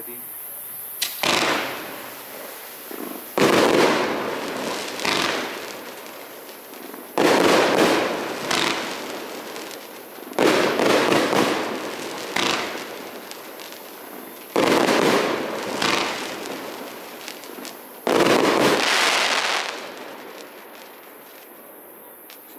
यदि